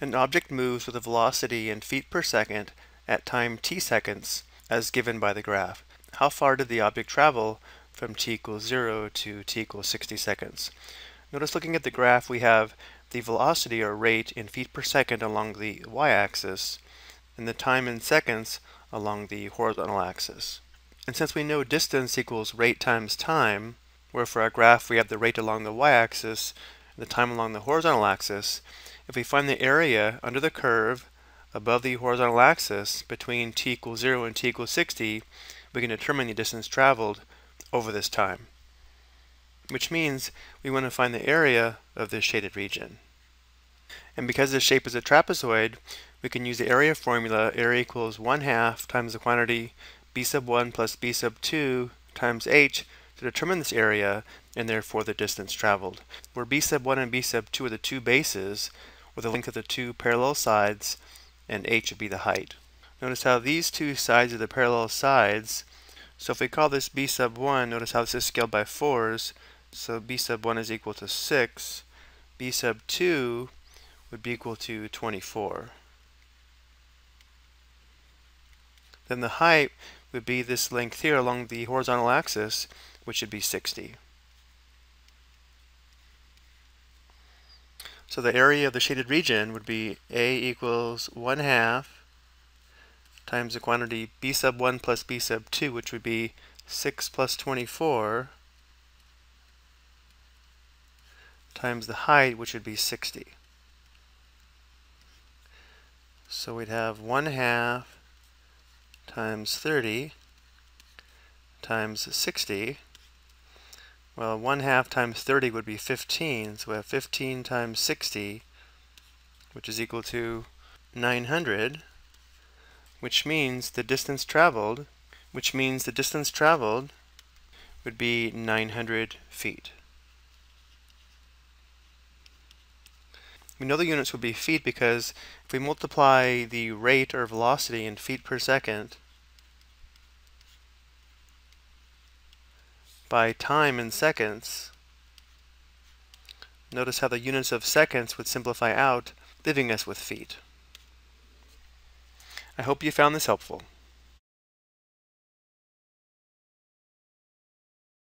An object moves with a velocity in feet per second at time t seconds as given by the graph. How far did the object travel from t equals 0 to t equals 60 seconds? Notice looking at the graph we have the velocity or rate in feet per second along the y-axis and the time in seconds along the horizontal axis. And since we know distance equals rate times time, where for our graph we have the rate along the y-axis and the time along the horizontal axis, if we find the area under the curve above the horizontal axis between t equals 0 and t equals 60, we can determine the distance traveled over this time. Which means we want to find the area of this shaded region. And because the shape is a trapezoid, we can use the area formula, area equals 1 half times the quantity b sub 1 plus b sub 2 times h to determine this area and therefore the distance traveled. Where b sub 1 and b sub 2 are the two bases, or the length of the two parallel sides, and h would be the height. Notice how these two sides are the parallel sides. So if we call this b sub 1, notice how this is scaled by 4s. So b sub 1 is equal to 6. b sub 2 would be equal to 24. Then the height would be this length here along the horizontal axis, which would be 60. So the area of the shaded region would be A equals 1 half times the quantity B sub 1 plus B sub 2, which would be 6 plus 24, times the height, which would be 60. So we'd have 1 half times 30 times 60 well, 1 half times 30 would be 15, so we have 15 times 60, which is equal to 900, which means the distance traveled, which means the distance traveled would be 900 feet. We know the units would be feet because if we multiply the rate or velocity in feet per second by time in seconds, notice how the units of seconds would simplify out, leaving us with feet. I hope you found this helpful.